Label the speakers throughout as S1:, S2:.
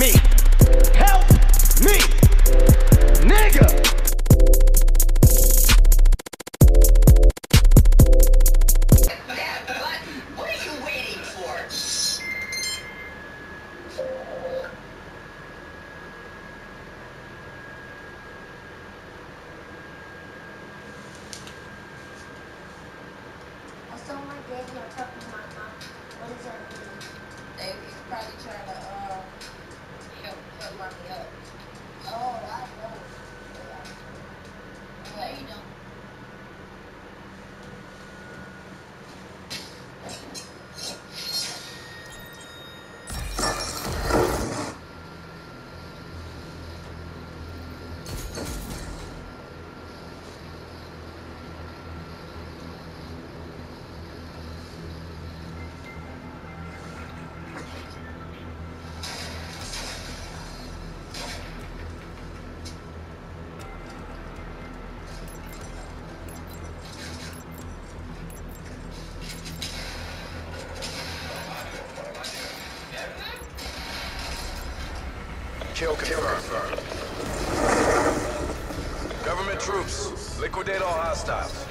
S1: me. Help me. Nigga.
S2: That button. What are you waiting for?
S3: I saw my daddy on top of my mom. What does that mean?
S2: They he's probably trying to uh
S3: Oh, I know.
S4: Kill confirmed. Government troops, liquidate all hostiles.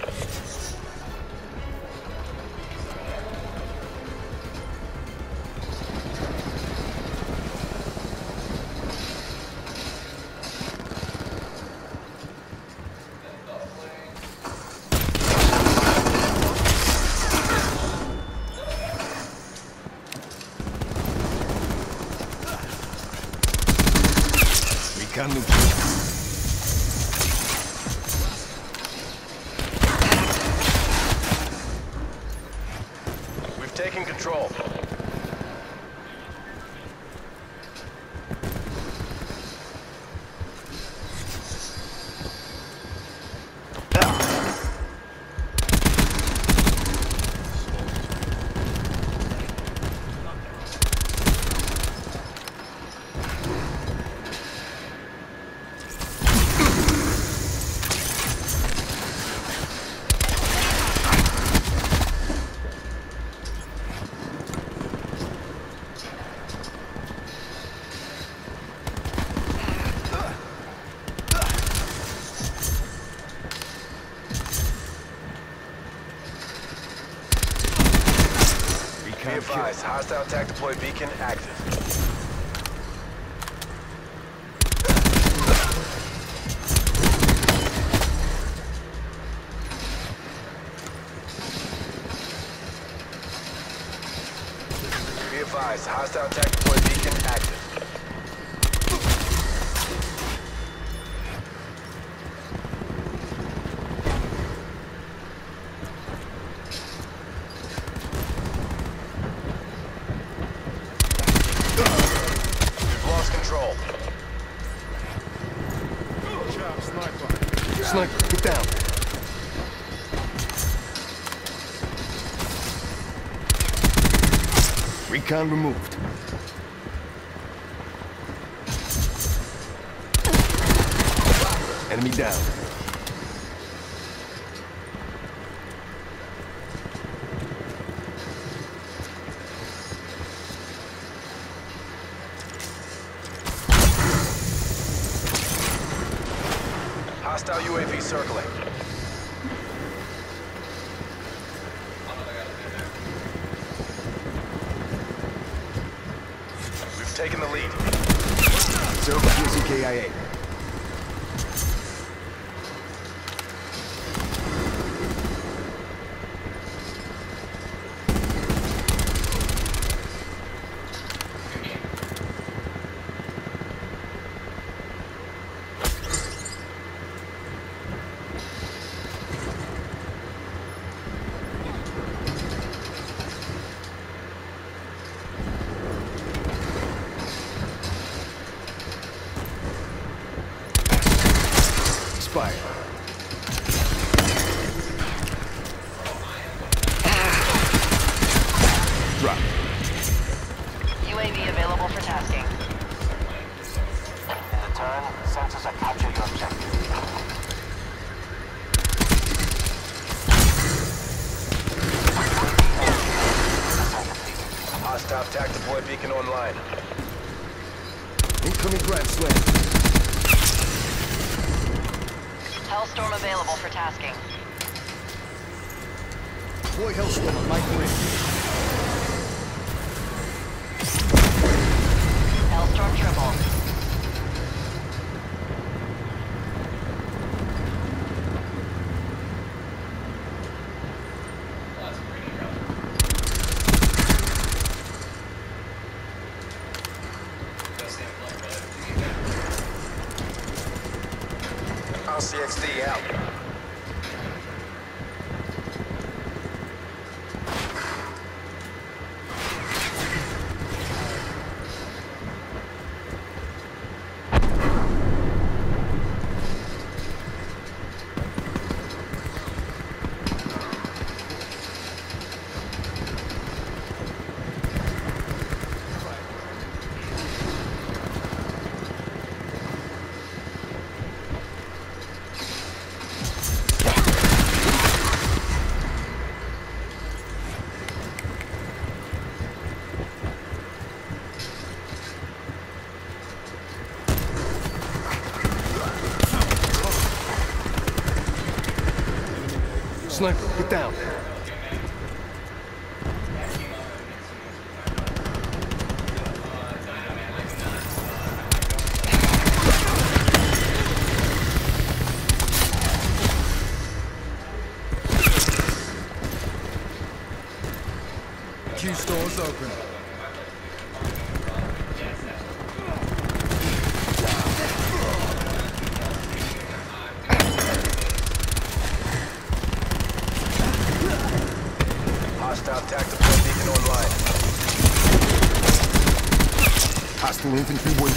S4: We've control. Advised, hostile attack deploy beacon active. Hostile attack deploy beacon active.
S1: Sniper, get down. Recon removed. Enemy down.
S4: Hostile UAV circling. We've taken the lead.
S1: Zero KIA. Expired. Drop.
S5: UAV available for tasking.
S6: In the turn, sensors are capture your objective.
S4: Hostile attack deploy beacon online.
S5: Incoming Grand Slam.
S7: Hellstorm available for tasking.
S5: Boy Hellstorm on my grid.
S7: Hellstorm triple.
S4: RCXD out.
S5: Sniper, get down. Q stores open.
S4: Hostile tactical beacon online.
S5: Hostile infantry waiting.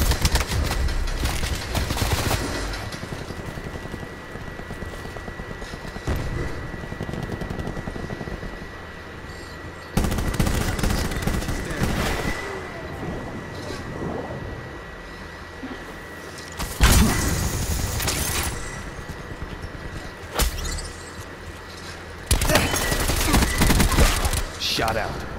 S5: Shot out.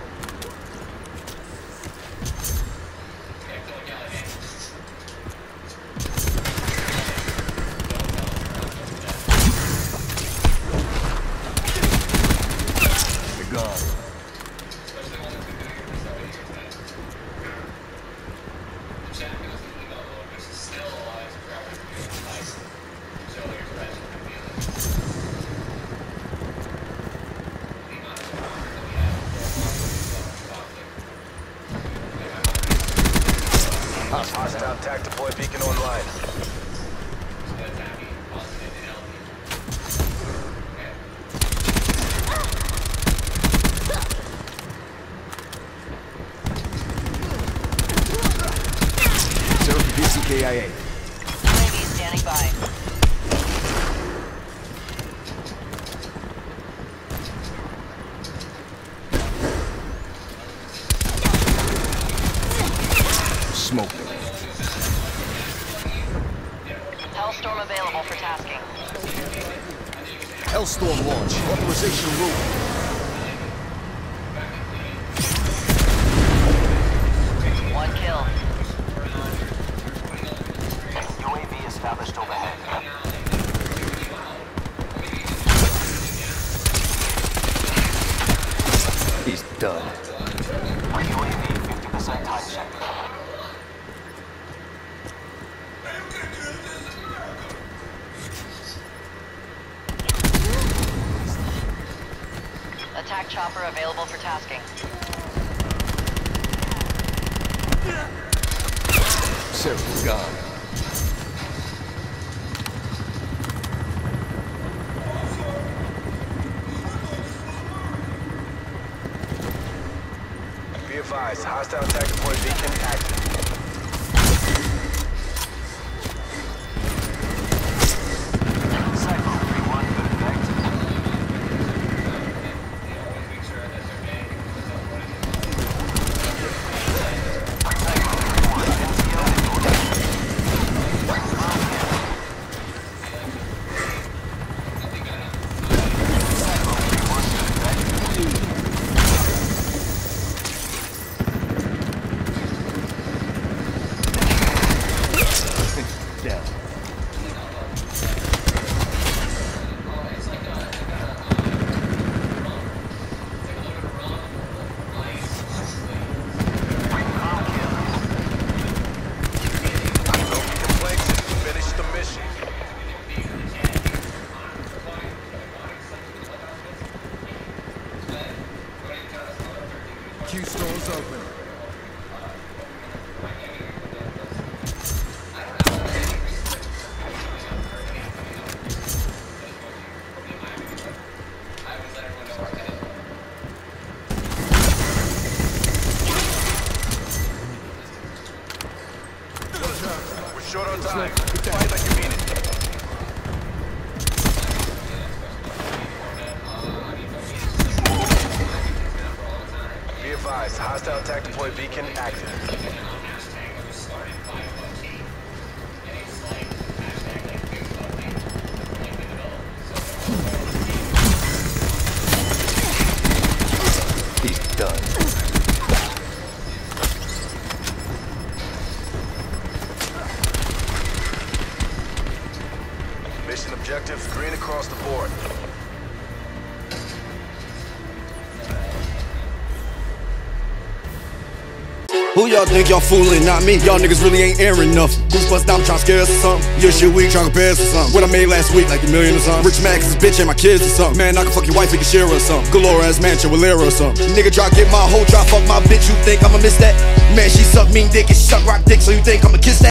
S5: Smoke.
S7: Hellstorm available for tasking.
S5: Hellstorm launch. Authorization rule.
S7: One kill.
S6: UAV established overhead.
S5: He's done.
S6: UAV 50% time check.
S7: Chopper available for tasking.
S5: Several gone.
S4: Be advised, hostile tac
S5: short on time. Fight like you mean it. Be advised, hostile attack deploy beacon active.
S1: Who y'all think y'all fooling? Not me. Y'all niggas really ain't airing enough. Who's bust down trying to scare us or something? Your shit weak trying to compare us or something. What I made last week, like a million or something. Rich cause his bitch and my kids or something. Man, I can fuck your wife, we can share or something. Galore ass mansion with Lyra or something. Nigga try get my hoe, try fuck my bitch. You think I'ma miss that? Man, she suck mean dick and suck rock dick, so you think I'ma kiss that?